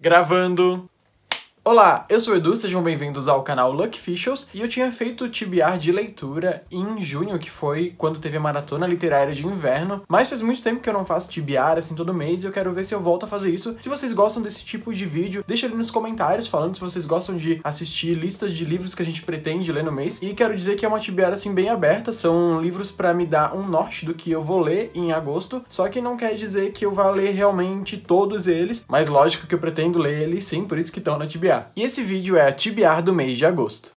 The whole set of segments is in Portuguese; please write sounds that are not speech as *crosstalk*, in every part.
Gravando. Olá, eu sou o Edu, sejam bem-vindos ao canal Luck Officials e eu tinha feito TBR de leitura em junho, que foi quando teve a maratona literária de inverno, mas faz muito tempo que eu não faço TBR assim todo mês e eu quero ver se eu volto a fazer isso. Se vocês gostam desse tipo de vídeo, deixa ali nos comentários falando se vocês gostam de assistir listas de livros que a gente pretende ler no mês. E quero dizer que é uma TBR assim bem aberta, são livros para me dar um norte do que eu vou ler em agosto, só que não quer dizer que eu vá ler realmente todos eles, mas lógico que eu pretendo ler eles sim, por isso que estão na TBR. E esse vídeo é a TBR do mês de agosto.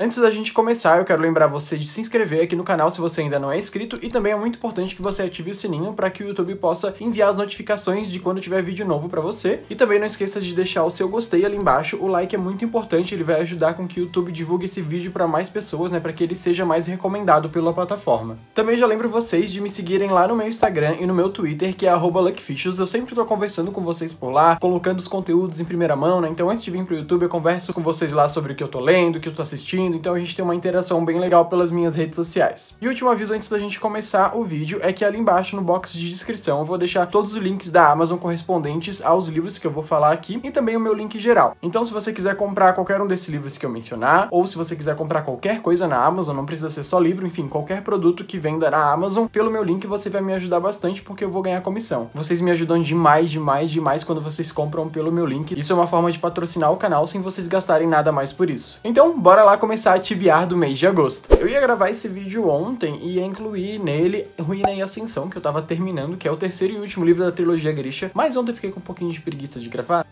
Antes da gente começar, eu quero lembrar você de se inscrever aqui no canal se você ainda não é inscrito e também é muito importante que você ative o sininho para que o YouTube possa enviar as notificações de quando tiver vídeo novo para você. E também não esqueça de deixar o seu gostei ali embaixo, o like é muito importante, ele vai ajudar com que o YouTube divulgue esse vídeo para mais pessoas, né, para que ele seja mais recomendado pela plataforma. Também já lembro vocês de me seguirem lá no meu Instagram e no meu Twitter, que é @luckfishes. Eu sempre tô conversando com vocês por lá, colocando os conteúdos em primeira mão, né? Então antes de vir pro YouTube, eu converso com vocês lá sobre o que eu tô lendo, o que eu tô assistindo então a gente tem uma interação bem legal pelas minhas redes sociais. E último aviso antes da gente começar o vídeo é que ali embaixo no box de descrição eu vou deixar todos os links da Amazon correspondentes aos livros que eu vou falar aqui e também o meu link geral. Então se você quiser comprar qualquer um desses livros que eu mencionar, ou se você quiser comprar qualquer coisa na Amazon, não precisa ser só livro, enfim, qualquer produto que venda na Amazon, pelo meu link você vai me ajudar bastante porque eu vou ganhar comissão. Vocês me ajudam demais, demais, demais quando vocês compram pelo meu link. Isso é uma forma de patrocinar o canal sem vocês gastarem nada mais por isso. Então, bora lá começar a TBR do mês de agosto. Eu ia gravar esse vídeo ontem e ia incluir nele Ruína e Ascensão, que eu tava terminando, que é o terceiro e último livro da trilogia Grisha, mas ontem eu fiquei com um pouquinho de preguiça de gravar.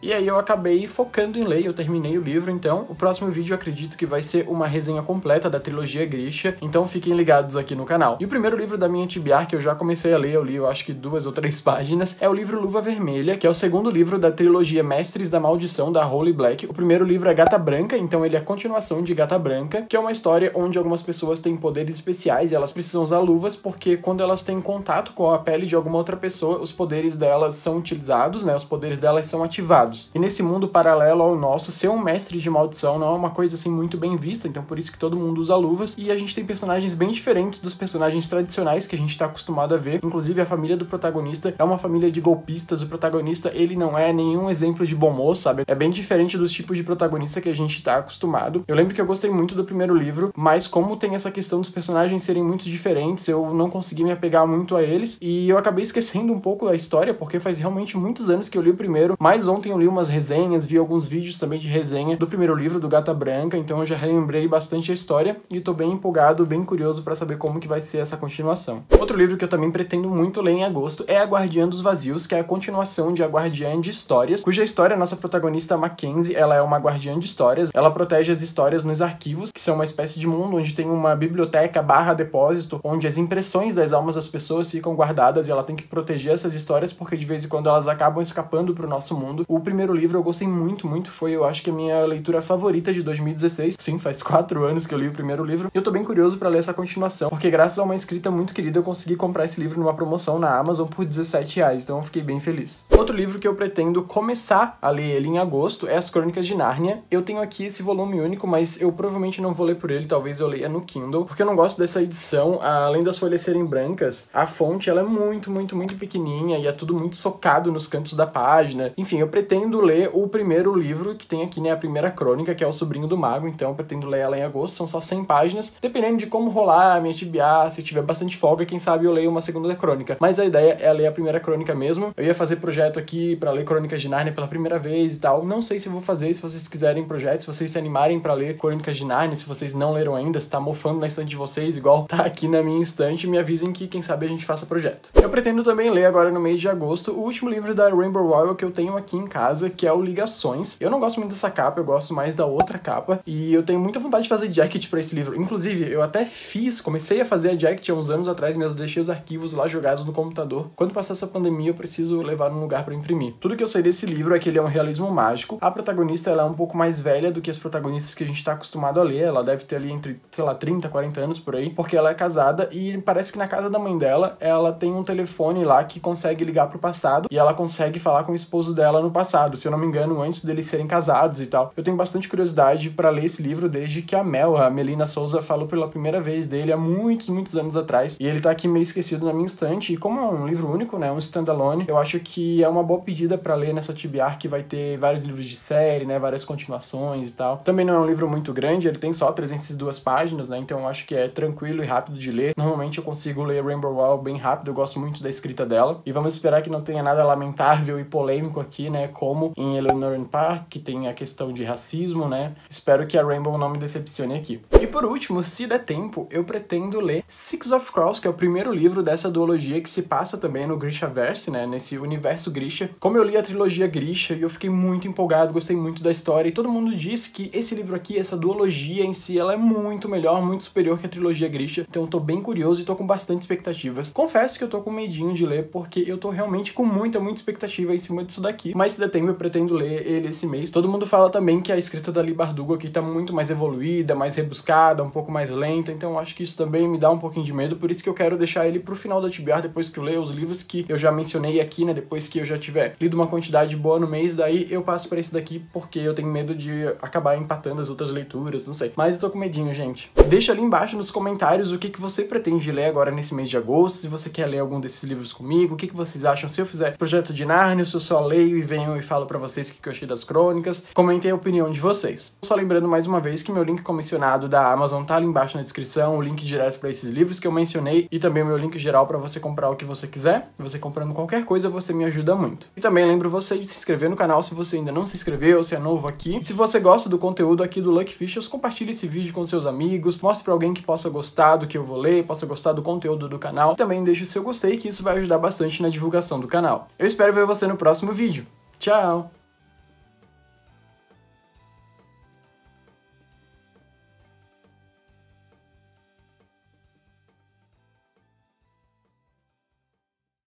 E aí eu acabei focando em ler, eu terminei o livro, então o próximo vídeo acredito que vai ser uma resenha completa da trilogia Grisha, então fiquem ligados aqui no canal. E o primeiro livro da minha TBR, que eu já comecei a ler, eu li eu acho que duas ou três *laughs* páginas, é o livro Luva Vermelha, que é o segundo livro da trilogia Mestres da Maldição, da Holy Black. O primeiro livro é Gata Branca, então ele é a continuação de Gata Branca, que é uma história onde algumas pessoas têm poderes especiais e elas precisam usar luvas, porque quando elas têm contato com a pele de alguma outra pessoa, os poderes delas são utilizados, né, os poderes delas são ativados. E nesse mundo paralelo ao nosso, ser um mestre de maldição não é uma coisa assim muito bem vista, então por isso que todo mundo usa luvas. E a gente tem personagens bem diferentes dos personagens tradicionais que a gente tá acostumado a ver. Inclusive a família do protagonista é uma família de golpistas. O protagonista, ele não é nenhum exemplo de bom moço, sabe? É bem diferente dos tipos de protagonista que a gente tá acostumado. Eu lembro que eu gostei muito do primeiro livro, mas como tem essa questão dos personagens serem muito diferentes, eu não consegui me apegar muito a eles e eu acabei esquecendo um pouco da história, porque faz realmente muitos anos que eu li o primeiro, mas ontem eu li umas resenhas, vi alguns vídeos também de resenha do primeiro livro do Gata Branca, então eu já relembrei bastante a história e tô bem empolgado, bem curioso para saber como que vai ser essa continuação. Outro livro que eu também pretendo muito ler em agosto é A Guardiã dos Vazios, que é a continuação de A Guardiã de Histórias, cuja história nossa protagonista Mackenzie, ela é uma guardiã de histórias, ela protege as histórias nos arquivos, que são uma espécie de mundo onde tem uma biblioteca barra depósito, onde as impressões das almas das pessoas ficam guardadas e ela tem que proteger essas histórias porque de vez em quando elas acabam escapando pro nosso mundo. O primeiro livro eu gostei muito, muito. Foi, eu acho que a minha leitura favorita de 2016. Sim, faz *laughs* quatro anos que eu li o primeiro livro. E eu tô bem curioso para ler essa continuação, porque graças a uma inscrita muito querida eu consegui comprar esse livro numa promoção na Amazon por 17 reais. Então eu fiquei bem feliz. Outro livro que eu pretendo começar a ler ele em agosto é As Crônicas de Nárnia. Eu tenho aqui esse volume único, mas eu provavelmente não vou ler por ele. Talvez eu leia no Kindle, porque eu não gosto dessa edição. Além das folhas serem brancas, a fonte ela é muito, muito, muito pequenininha e é tudo muito socado nos cantos da página. Enfim, eu pretendo ler o primeiro livro que tem aqui, né, a primeira crônica, que é O Sobrinho do Mago, então pretendo ler ela em agosto, são só 100 páginas, dependendo de como rolar a minha TBA, se tiver bastante folga, quem sabe eu leio uma segunda crônica. Mas a ideia é ler a primeira crônica mesmo. Eu ia fazer projeto aqui para ler Crônicas de Nárnia pela primeira vez e tal. Não sei se vou fazer, se vocês quiserem projeto, se vocês se animarem para ler Crônicas de Nárnia, se vocês não leram ainda, se tá mofando na estante de vocês, igual tá aqui na minha estante, me avisem que quem sabe a gente faça projeto. Eu pretendo também ler agora no mês de agosto o último livro da Rainbow Royal que eu tenho aqui em casa, que é o Ligações. Eu não gosto muito dessa capa, eu gosto mais da outra capa. E eu tenho muita vontade de fazer jacket para esse livro. Inclusive, eu até fiz, comecei a fazer a jacket há uns anos atrás, mas eu deixei os arquivos lá jogados no computador. Quando passar essa pandemia, eu preciso levar num lugar para imprimir. Tudo que eu sei desse livro é que ele é um realismo mágico. A protagonista ela é um pouco mais velha do que as protagonistas que a gente tá acostumado a ler. Ela deve ter ali entre, sei lá, 30, 40 anos por aí, porque ela é casada e parece que na casa da mãe dela, ela tem um telefone lá que consegue ligar pro passado e ela consegue falar com o esposo dela no passado passado, se eu não me engano, antes deles serem casados e tal. Eu tenho bastante curiosidade para ler esse livro desde que a Mel, a Melina Souza, falou pela primeira vez dele há muitos, muitos anos atrás. E ele tá aqui meio esquecido na minha estante. E como é um livro único, né, um standalone, eu acho que é uma boa pedida para ler nessa TBR que vai ter vários livros de série, né, várias continuações e tal. Também não é um livro muito grande, ele tem só 302 páginas, né, então eu acho que é tranquilo e rápido de ler. Normalmente eu consigo ler Rainbow Wall bem rápido, eu gosto muito da escrita dela. E vamos esperar que não tenha nada lamentável e polêmico aqui, né, como em Eleanor Park, que tem a questão de racismo, né. Espero que a Rainbow não me decepcione aqui. E por último, se der tempo, eu pretendo ler Six of Crows, que é o primeiro livro dessa duologia que se passa também no Grishaverse, né, nesse universo Grisha. Como eu li a trilogia Grisha e eu fiquei muito empolgado, gostei muito da história e todo mundo disse que esse livro aqui, essa duologia em si, ela é muito melhor, muito superior que a trilogia Grisha. Então eu tô bem curioso e tô com bastante expectativas. Confesso que eu tô com medinho de ler porque eu tô realmente com muita, muita expectativa em cima disso daqui. Mas se der tempo, eu pretendo ler ele esse mês. Todo mundo fala também que a escrita da Li Bardugo aqui tá muito mais evoluída, mais rebuscada, um pouco mais lenta. Então acho que isso também me dá um pouquinho de medo. Por isso que eu quero deixar ele pro final da TBR, depois que eu ler os livros que eu já mencionei aqui, né? Depois que eu já tiver lido uma quantidade boa no mês, daí eu passo para esse daqui porque eu tenho medo de acabar empatando as outras leituras, não sei. Mas eu tô com medinho, gente. Deixa ali embaixo nos comentários o que, que você pretende ler agora nesse mês de agosto, se você quer ler algum desses livros comigo, o que, que vocês acham se eu fizer Projeto de Narnia, se eu só leio e venho e falo para vocês o que, eu achei das crônicas. Comentem a opinião de vocês. Só lembrando mais uma vez que meu link comissionado da Amazon tá ali embaixo na descrição, o link direto para esses livros que eu mencionei e também o meu link geral para você comprar o que você quiser. Você comprando qualquer coisa, você me ajuda muito. E também lembro você de se inscrever no canal se você ainda não se inscreveu, se é novo aqui. E se você gosta do conteúdo aqui do Lucky Fishes, compartilhe esse vídeo com seus amigos, mostre para alguém que possa gostar do que eu vou ler, possa gostar do conteúdo do canal. Também deixe o seu gostei que isso vai ajudar bastante na divulgação do canal. Eu espero ver você no próximo vídeo. Tchau!